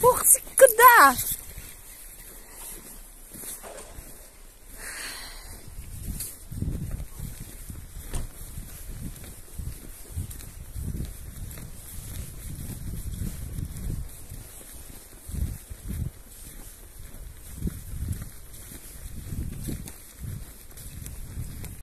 Porra, que dá!